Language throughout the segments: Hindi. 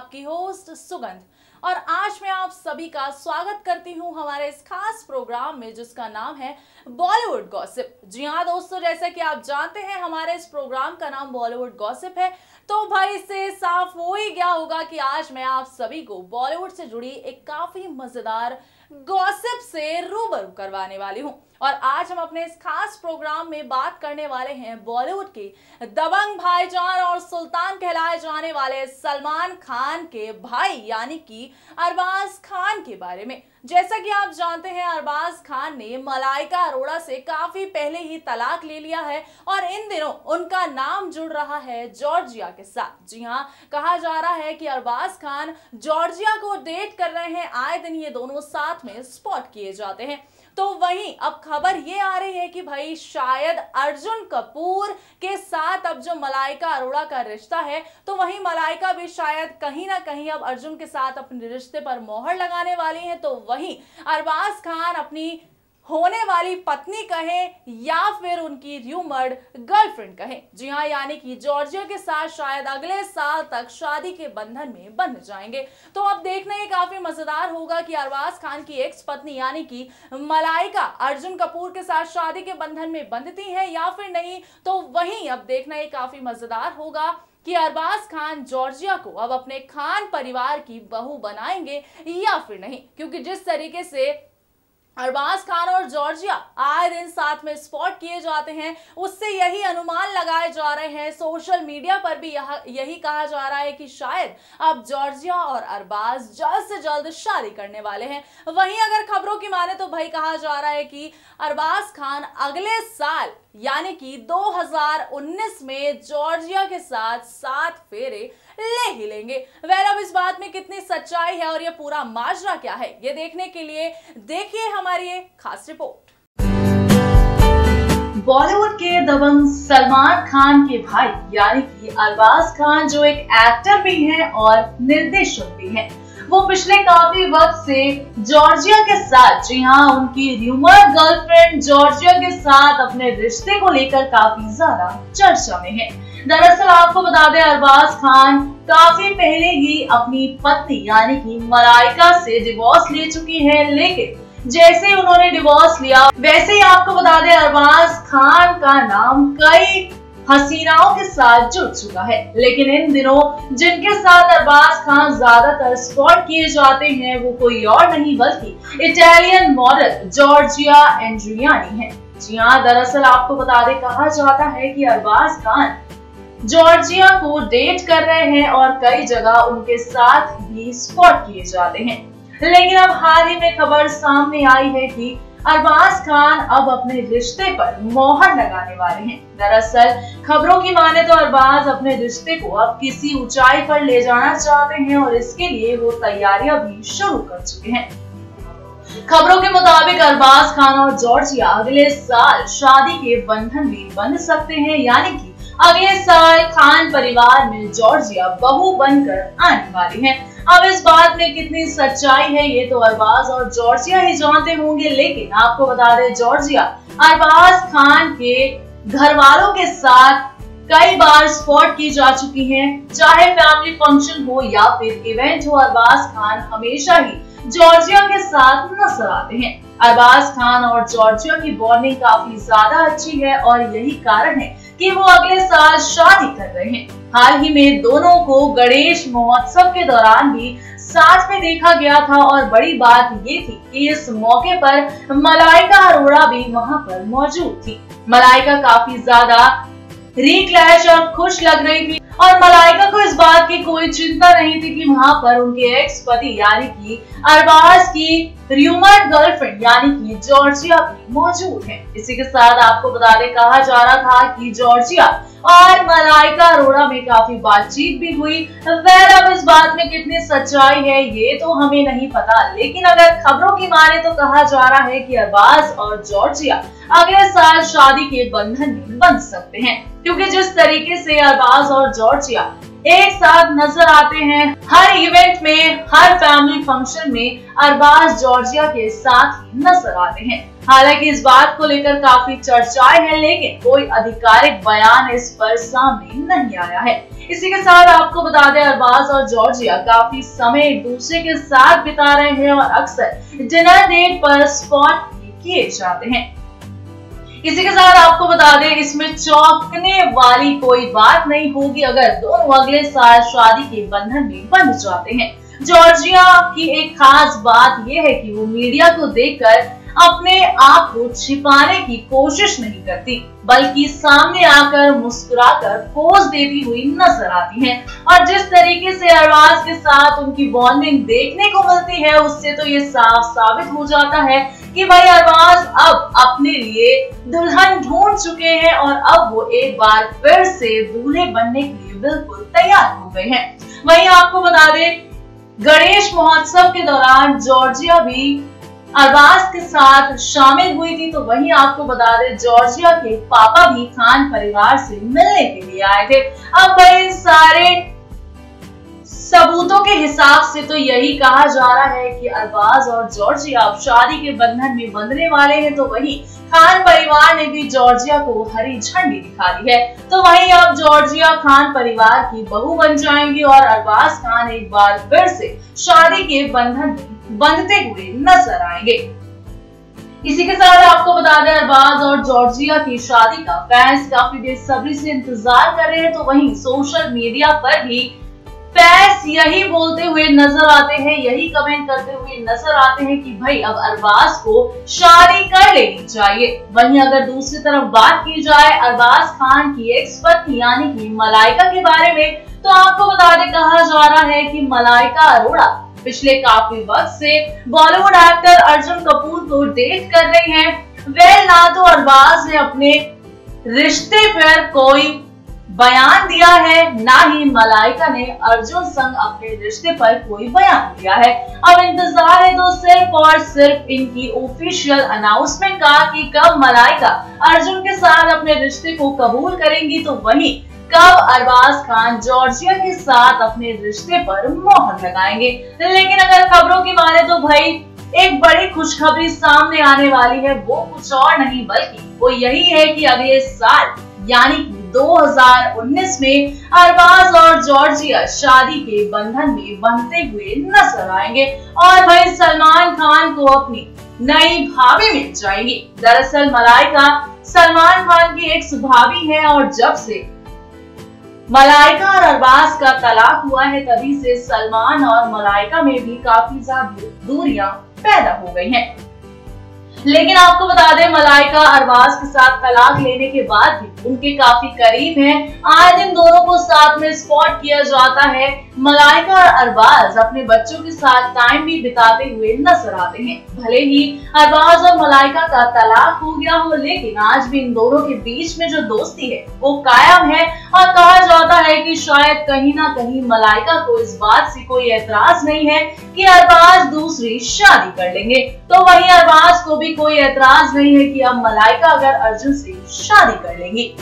आपकी होस्ट सुगंध। और आज मैं आप सभी का स्वागत करती हूँ हमारे इस खास प्रोग्राम में, जिसका नाम है बॉलीवुड गॉसिप। जी हाँ दोस्तों, जैसा कि आप जानते हैं, हमारे इस प्रोग्राम का नाम बॉलीवुड गॉसिप है। तो भाई, इससे साफ़ हो ही गया होगा कि आज मैं आप सभी को बॉलीवुड से जुड़ी एक काफ़ी मज़ेदार गॉसिप से रूबरू करवाने वाली हूँ। और आज हम अपने इस खास प्रोग्राम में बात करने वाले हैं बॉलीवुड के दबंग भाईजान और सुल्तान कहलाए जाने वाले सलमान खान के भाई, यानी कि अरबाज खान के बारे में। जैसा कि आप जानते हैं, अरबाज खान ने मलाइका अरोड़ा से काफ़ी पहले ही तलाक ले लिया है और इन दिनों उनका नाम जुड़ रहा है जॉर्जिया के साथ। जी हाँ कहा जा रहा है कि अरबाज खान जॉर्जिया को डेट कर रहे हैं। आए दिन ये दोनों साथ में स्पॉट किए जाते हैं। तो वहीं अब खबर ये आ रही है कि भाई, शायद अर्जुन कपूर के साथ अब जो मलाइका अरोड़ा का रिश्ता है तो वहीं मलाइका भी शायद कहीं ना कहीं अब अर्जुन के साथ अपने रिश्ते पर मोहर लगाने वाली है। तो वहीं अरबाज खान अपनी होने वाली पत्नी कहें या फिर उनकी र्यूमर्ड गर्लफ्रेंड कहें। जी हाँ यानी कि जॉर्जिया के साथ शायद अगले साल तक शादी के बंधन में बंध जाएँगे। तो अब देखना ये काफ़ी मज़ेदार होगा कि अरबाज खान की एक्स पत्नी, यानी कि मलाइका अर्जुन कपूर के साथ शादी के बंधन में बंधती है या फिर नहीं तो वहीं अब देखना ये काफ़ी मज़ेदार होगा कि अरबाज खान जॉर्जिया को अब अपने खान परिवार की बहू बनाएँगे या फिर नहीं, क्योंकि जिस तरीके से अरबाज खान और जॉर्जिया आए दिन साथ में स्पॉट किए जाते हैं। उससे यही अनुमान लगाए जा रहे हैं। सोशल मीडिया पर भी यह, कहा जा रहा है कि शायद अब जॉर्जिया और अरबाज जल्द से जल्द शादी करने वाले हैं। वहीं अगर खबरों की माने तो भाई कहा जा रहा है कि अरबाज खान अगले साल यानी कि 2019 में जॉर्जिया के साथ सात फेरे ले ही लेंगे। वैर अब इस बात में कितनी सच्चाई है और ये पूरा माजरा क्या है, ये देखने के लिए देखिए हमारी खास रिपोर्ट। बॉलीवुड के दबंग सलमान खान के भाई, यानी कि अरबाज खान, जो एक एक्टर भी हैं और निर्देशक भी हैं। वो पिछले काफ़ी वक्त से जॉर्जिया के साथ, जी हाँ उनकी र्यूमर गर्लफ्रेंड जॉर्जिया के साथ अपने रिश्ते को लेकर काफ़ी ज़्यादा चर्चा में है। दरअसल आपको बता दें, अरबाज खान काफ़ी पहले ही अपनी पत्नी, यानी कि मलाइका से डिवोर्स ले चुकी है, लेकिन जैसे उन्होंने डिवोर्स लिया, वैसे ही आपको बता दें, अरबाज खान का नाम कई हसीनाओं के साथ जुड़ चुका है। लेकिन इन दिनों जिनके साथ अरबाज खान ज़्यादातर स्पॉट किए जाते हैं, वो कोई और नहीं, बल्कि इटालियन मॉडल जॉर्जिया एंड्रियानी है। जी हाँ दरअसल आपको बता दें, कहा जाता है कि अरबाज खान जॉर्जिया को डेट कर रहे हैं और कई जगह उनके साथ भी स्पॉट किए जाते हैं। लेकिन अब हाल ही में खबर सामने आई है कि अरबाज खान अब अपने रिश्ते पर मोहर लगाने वाले हैं। दरअसल, खबरों की माने तो अरबाज अपने रिश्ते को अब किसी ऊंचाई पर ले जाना चाहते हैं और इसके लिए वो तैयारियाँ भी शुरू कर चुके हैं। खबरों के मुताबिक अरबाज खान और जॉर्जिया अगले साल शादी के बंधन में बंध सकते हैं, यानी कि अगले साल खान परिवार में जॉर्जिया बहू बनकर आने वाली है। अब इस बात में कितनी सच्चाई है, ये तो अरबाज और जॉर्जिया ही जानते होंगे, लेकिन आपको बता दें, जॉर्जिया अरबाज खान के घर वालों के साथ कई बार स्पॉट की जा चुकी हैं। चाहे फैमिली फ़ंक्शन हो या फिर इवेंट हो, अरबाज खान हमेशा ही जॉर्जिया के साथ नज़र आते हैं। अरबाज खान और जॉर्जिया की बॉन्डिंग काफ़ी ज़्यादा अच्छी है और यही कारण है कि वो अगले साल शादी कर रहे हैं। हाल ही में दोनों को गणेश महोत्सव के दौरान भी साथ में देखा गया था और बड़ी बात ये थी कि इस मौके पर मलाइका अरोड़ा भी वहाँ पर मौजूद थी। मलाइका काफ़ी ज़्यादा रिक्लैश और खुश लग रही थी। और मलाइका को इस बात की कोई चिंता नहीं थी कि वहाँ पर उनके एक्स पति यानी कि अरबाज की र्यूमर्ड गर्लफ्रेंड यानी कि जॉर्जिया भी मौजूद है। इसी के साथ आपको बता दें, कहा जा रहा था कि जॉर्जिया और मलाइका अरोड़ा में काफ़ी बातचीत भी हुई। वैर अब इस बात में कितनी सच्चाई है, ये तो हमें नहीं पता। लेकिन अगर खबरों की माने तो कहा जा रहा है कि अरबाज और जॉर्जिया अगले साल शादी के बंधन में बंध सकते हैं। क्योंकि जिस तरीके से अरबाज और जॉर्जिया एक साथ नज़र आते हैं। हर इवेंट में, हर फैमिली फ़ंक्शन में अरबाज जॉर्जिया के साथ नज़र आते हैं। हालाँकि इस बात को लेकर काफ़ी चर्चाएँ हैं, लेकिन कोई आधिकारिक बयान इस पर सामने नहीं आया है। इसी के साथ आपको बता दें, अरबाज और जॉर्जिया काफ़ी समय एक दूसरे के साथ बिता रहे हैं और अक्सर डिनर डेट पर स्पॉट किए जाते हैं। इसी के साथ आपको बता दें, इसमें चौंकने वाली कोई बात नहीं होगी अगर दोनों अगले साल शादी के बंधन में बन जाते हैं। जॉर्जिया की एक खास बात यह है कि वो मीडिया को देखकर अपने आप को छिपाने की कोशिश नहीं करती, बल्कि सामने आकर मुस्कुराकर पोज देती हुई नज़र आती हैं। और जिस तरीके से अरबाज के साथ उनकी बॉन्डिंग देखने को मिलती है, उससे तो ये साफ़ साबित हो जाता है कि भाई अरबाज अब अपने लिए दुल्हन ढूंढ चुके हैं और अब वो एक बार फिर से दूल्हे बनने के लिए बिल्कुल तैयार हो गए हैं। वहीं आपको बता दें, गणेश महोत्सव के दौरान जॉर्जिया भी अरबाज के साथ शामिल हुई थी तो वहीं आपको बता दें, जॉर्जिया के पापा भी खान परिवार से मिलने के लिए आए थे। अब भाई सारे सबूतों के हिसाब से तो यही कहा जा रहा है कि अरबाज और जॉर्जिया अब शादी के बंधन में बंधने वाले हैं तो वही खान परिवार ने भी जॉर्जिया को हरी झंडी दिखा दी है। तो वहीं अब जॉर्जिया खान परिवार की बहू बन जाएँगी और अरबाज खान एक बार फिर से शादी के बंधन में बंधते हुए नज़र आएँगे। इसी के साथ आपको बता दें, अरबाज और जॉर्जिया की शादी का फैंस काफ़ी बेसब्री से इंतज़ार कर रहे हैं तो वहीं सोशल मीडिया पर भी फैंस यही बोलते हुए नज़र आते हैं, यही कमेंट करते हुए नज़र आते हैं कि भाई, अब अरबाज को शादी कर लेनी चाहिए। वहीं अगर दूसरी तरफ़ बात की जाए, अरबाज खान की एक्स पत्नी यानी कि मलाइका के बारे में तो आपको बता दें, कहा जा रहा है कि मलाइका अरोड़ा पिछले काफ़ी वक्त से बॉलीवुड एक्टर अर्जुन कपूर को डेट कर रही हैं। वेल ना तो अरबाज ने अपने रिश्ते पर कोई बयान दिया है, ना ही मलाइका ने अर्जुन संग अपने रिश्ते पर कोई बयान दिया है। अब इंतज़ार है तो सिर्फ़ और सिर्फ़ इनकी ऑफिशियल अनाउंसमेंट का कि कब मलाइका अर्जुन के साथ अपने रिश्ते को कबूल करेंगी तो वही कब अरबाज खान जॉर्जिया के साथ अपने रिश्ते पर मोहर लगाएँगे? लेकिन अगर खबरों की माने तो भाई, एक बड़ी खुशखबरी सामने आने वाली है, वो कुछ और नहीं बल्कि वो यही है कि अगले साल, यानी कि 2019 में अरबाज और जॉर्जिया शादी के बंधन में बनते हुए नज़र आएँगे और भाई सलमान खान को अपनी नई भाभी मिल जाएगी। दरअसल मलाइका सलमान खान की एक भाभी है और जब से मलाइका और अरबाज का तलाक हुआ है, तभी से सलमान और मलाइका में भी काफ़ी ज़्यादा दूरियाँ पैदा हो गई हैं। लेकिन आपको बता दें मलाइका अरबाज के साथ तलाक लेने के बाद भी उनके काफ़ी करीब हैं। आए दिन दोनों को साथ में स्पॉट किया जाता है। मलाइका और अरबाज अपने बच्चों के साथ टाइम भी बिताते हुए नज़र आते हैं। भले ही अरबाज और मलाइका का तलाक हो गया हो, लेकिन आज भी इन दोनों के बीच में जो दोस्ती है, वो कायम है। और कहा जाता है कि शायद कहीं ना कहीं मलाइका को इस बात से कोई एतराज़ नहीं है कि अरबाज दूसरी शादी कर लेंगे। तो वही अरबाज को भी कोई एतराज़ नहीं है कि अब मलाइका अगर अर्जुन से शादी कर लेंगी।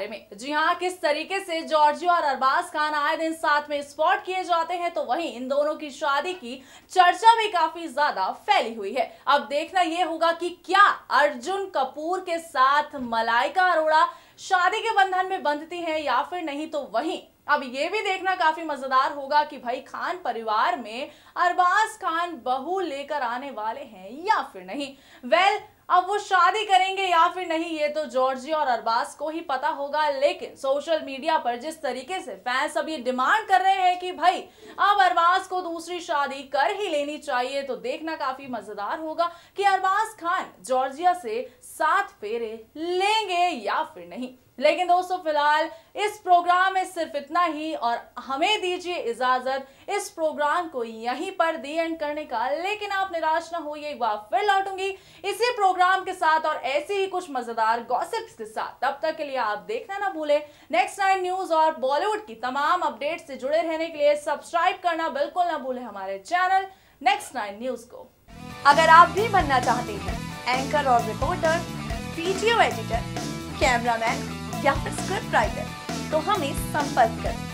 बारे में। जी हाँ किस तरीके से जॉर्जिया और अरबाज खान आए दिन साथ में स्पॉट किए जाते हैं तो वहीं इन दोनों की शादी की चर्चा भी काफ़ी ज़्यादा फैली हुई है। अब देखना यह होगा कि क्या अर्जुन कपूर के साथ मलाइका अरोड़ा शादी के बंधन में बंधती हैं या फिर नहीं तो वहीं अब ये भी देखना काफ़ी मज़ेदार होगा कि भाई खान परिवार में अरबाज खान बहू लेकर आने वाले हैं या फिर नहीं। वेल well, अब वो शादी करेंगे या फिर नहीं, ये तो जॉर्जिया और अरबाज को ही पता होगा। लेकिन सोशल मीडिया पर जिस तरीके से फैंस अब ये डिमांड कर रहे हैं कि भाई, अब अरबाज को दूसरी शादी कर ही लेनी चाहिए तो देखना काफ़ी मज़ेदार होगा कि अरबाज खान जॉर्जिया से सात फेरे लेंगे या फिर नहीं। लेकिन दोस्तों, फ़िलहाल इस प्रोग्राम में सिर्फ़ इतना ही, और हमें दीजिए इजाज़त इस प्रोग्राम को यहीं पर दी एंड करने का। लेकिन आप निराश ना हो एक बार फिर लौटूँगी। इसी प्रोग्राम के साथ और ऐसे ही कुछ मज़ेदार गॉसिप्स के साथ। तब तक के लिए आप देखना ना भूले। नेक्स्ट नाइन न्यूज़ और बॉलीवुड की तमाम अपडेट से जुड़े रहने के लिए सब्सक्राइब करना बिल्कुल ना भूले हमारे चैनल नेक्स्ट नाइन न्यूज़ को। अगर आप भी बनना चाहते हैं एंकर और रिपोर्टर पीटीओ एडिटर कैमरामैन या फिर स्क्रिप्ट राइटर तो हमें संपर्क करें।